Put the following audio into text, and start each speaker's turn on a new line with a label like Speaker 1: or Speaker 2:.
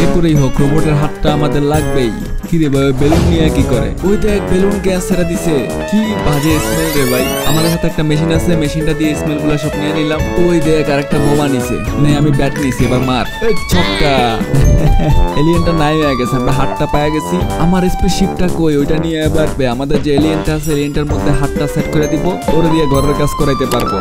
Speaker 1: যে করেই হোক, রোবটের হাতটা আমাদের লাগবেই। কিরে ভাই বেলুন নিয়ে কি করে? ওই দেখ, বেলুন গ্যাস ছেড়ে দিছে। কি বাজে স্মেল রে ভাই। আমাদের হাতে একটা মেশিন আছে মেশিনটা দিয়ে স্মেলগুলো সব নিয়ে নিলাম। ওই দেখ আর একটা বোমা নিছে। নে, আমি ব্যাট নিছি, এবার মার। এই ছক্কা। এলিয়েনটা নাই হয়ে গেছে, আমরা হাতটা পায়ে গেছি। আমার স্পেসশিপটা কই? ওইটা নিয়ে এবার আমাদের যে এলিয়েনটা আছে এলিয়েনটার মধ্যে হাতটা সেট করে দিব। ওরে দিয়ে ঘরের কাজ করাইতে পারব।